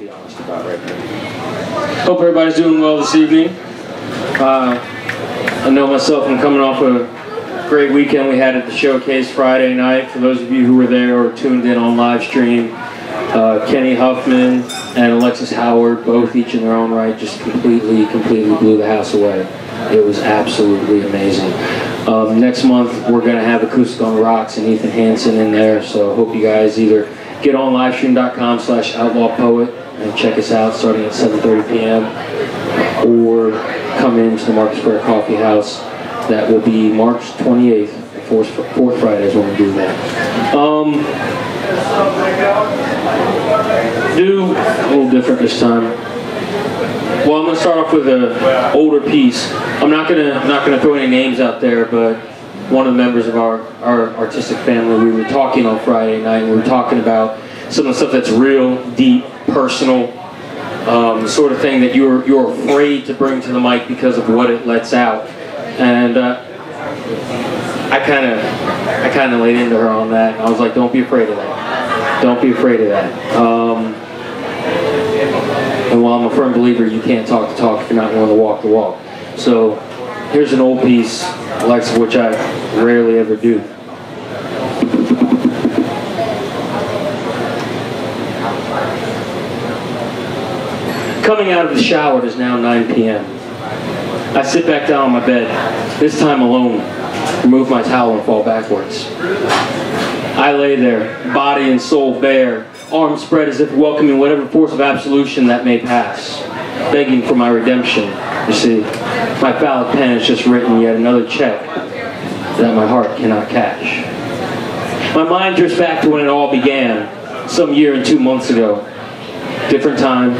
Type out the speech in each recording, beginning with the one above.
be honest about right now. Hope everybody's doing well this evening. Uh, I know myself, I'm coming off a great weekend we had at the showcase Friday night. For those of you who were there or tuned in on live stream, uh, Kenny Huffman and Alexis Howard, both each in their own right, just completely, completely blew the house away. It was absolutely amazing. Um, next month, we're going to have Acoustic on the Rocks and Ethan Hansen in there, so hope you guys either get on livestream.com slash outlawpoet and check us out starting at 7.30 p.m. or come into the Market Square Coffee House. That will be March 28th, fourth, fourth Friday is when we do that. Um, do a little different this time. Well, I'm going to start off with an older piece. I'm not going to not going to throw any names out there, but one of the members of our, our artistic family, we were talking on Friday night, we were talking about some of the stuff that's real, deep, personal, um, sort of thing that you're you're afraid to bring to the mic because of what it lets out. And uh, I kind of I kind of laid into her on that. I was like, don't be afraid of that. Don't be afraid of that. Um, and while I'm a firm believer, you can't talk the talk if you're not willing to walk the walk. So here's an old piece, the likes of which I rarely ever do. Coming out of the shower, it is now 9 p.m. I sit back down on my bed, this time alone, remove my towel and fall backwards. I lay there, body and soul bare, arms spread as if welcoming whatever force of absolution that may pass, begging for my redemption. You see, my foul pen has just written yet another check that my heart cannot cash. My mind drifts back to when it all began, some year and two months ago. Different time,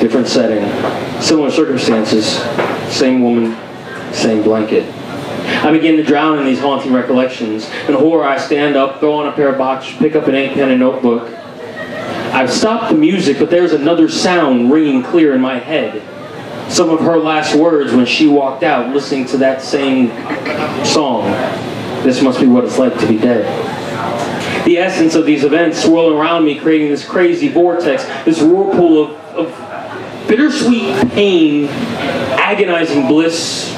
different setting, similar circumstances, same woman, same blanket. I begin to drown in these haunting recollections. In horror, I stand up, throw on a pair of boxers, pick up an ink pen and notebook. I've stopped the music, but there's another sound ringing clear in my head. Some of her last words when she walked out, listening to that same song. This must be what it's like to be dead. The essence of these events swirling around me, creating this crazy vortex, this whirlpool of, of bittersweet pain, agonizing bliss,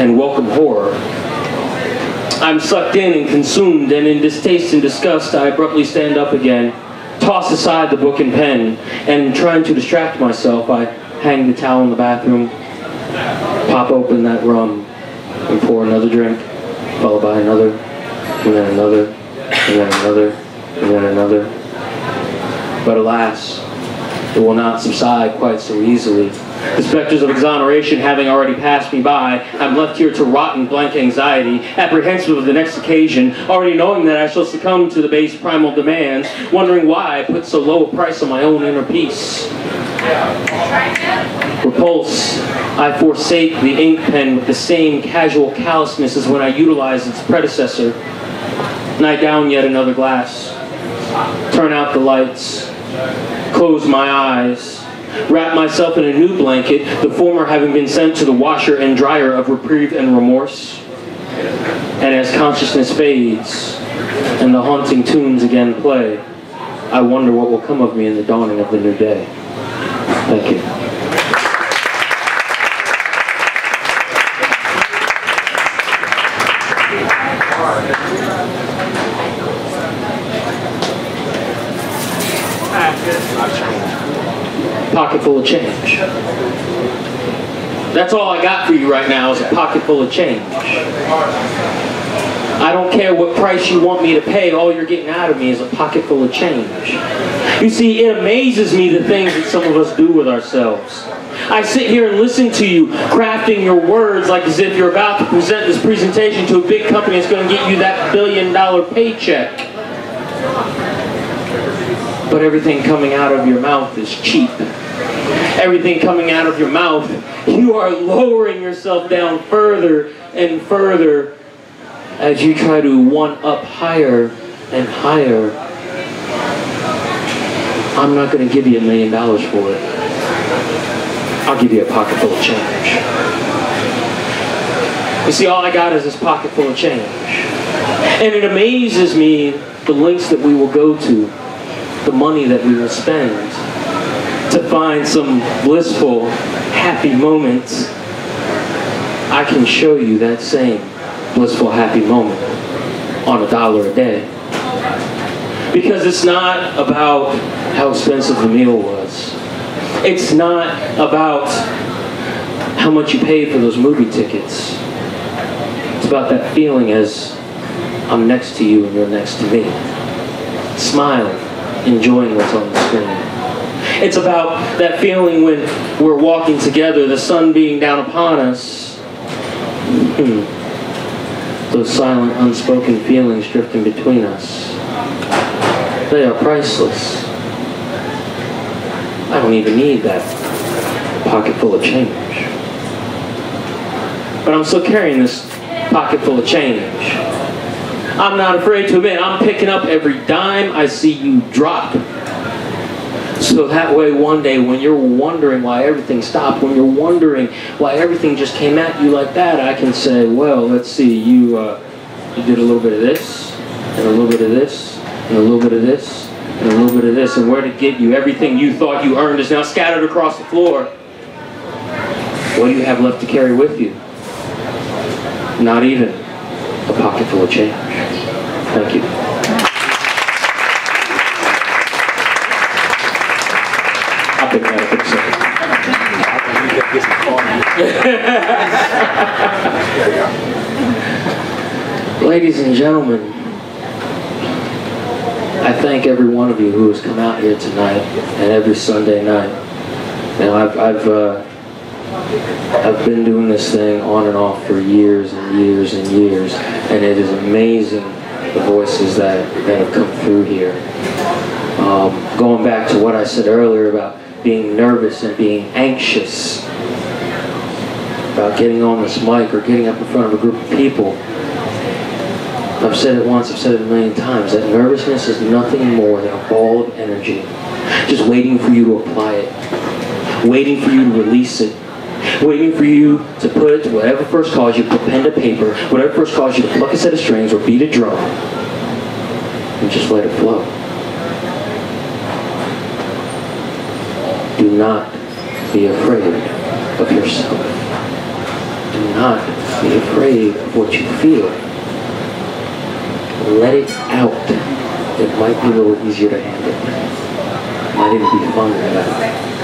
and welcome horror. I'm sucked in and consumed, and in distaste and disgust, I abruptly stand up again, toss aside the book and pen, and trying to distract myself, I hang the towel in the bathroom, pop open that rum, and pour another drink, followed by another, and then another, and then another, and then another. But alas, it will not subside quite so easily. The specters of exoneration having already passed me by, I'm left here to rot in blank anxiety, apprehensive of the next occasion, already knowing that I shall succumb to the base primal demands, wondering why I put so low a price on my own inner peace. Repulse, I forsake the ink pen with the same casual callousness as when I utilized its predecessor. Night down yet another glass. Turn out the lights. Close my eyes. Wrap myself in a new blanket, the former having been sent to the washer and dryer of reprieve and remorse. And as consciousness fades, and the haunting tunes again play, I wonder what will come of me in the dawning of the new day. Thank you. Ah, Pocket full of change. That's all I got for you right now is a pocket full of change. I don't care what price you want me to pay, all you're getting out of me is a pocket full of change. You see, it amazes me the things that some of us do with ourselves. I sit here and listen to you crafting your words like as if you're about to present this presentation to a big company that's going to get you that billion dollar paycheck. But everything coming out of your mouth is cheap. Everything coming out of your mouth, you are lowering yourself down further and further as you try to one up higher and higher. I'm not going to give you a million dollars for it. I'll give you a pocket full of change. You see, all I got is this pocket full of change. And it amazes me the lengths that we will go to, the money that we will spend, to find some blissful, happy moments, I can show you that same blissful, happy moment on a dollar a day. Because it's not about how expensive the meal was. It's not about how much you paid for those movie tickets. It's about that feeling as I'm next to you and you're next to me. Smiling, enjoying what's on the screen. It's about that feeling when we're walking together, the sun being down upon us. Hmm. Those silent, unspoken feelings drifting between us. They are priceless. I don't even need that pocket full of change. But I'm still carrying this pocket full of change. I'm not afraid to admit I'm picking up every dime I see you drop. So that way one day when you're wondering why everything stopped, when you're wondering why everything just came at you like that, I can say, well, let's see, you, uh, you did a little bit of this, and a little bit of this, and a little bit of this, and a little bit of this, and where to get you? Everything you thought you earned is now scattered across the floor. What do you have left to carry with you? Not even a pocket full of change. Thank you. I'll pick that up a second. Ladies and gentlemen, I thank every one of you who has come out here tonight and every Sunday night. Now, I've, I've, uh, I've been doing this thing on and off for years and years and years, and it is amazing the voices that, that have come through here. Um, going back to what I said earlier about being nervous and being anxious about getting on this mic or getting up in front of a group of people. I've said it once, I've said it a million times, that nervousness is nothing more than a ball of energy, just waiting for you to apply it, waiting for you to release it, waiting for you to put whatever first calls you, put pen to paper, whatever first calls you to pluck a set of strings or beat a drum, and just let it flow. Do not be afraid of yourself. Do not be afraid of what you feel. Let it out. It might be a little easier to handle. Might even be fun.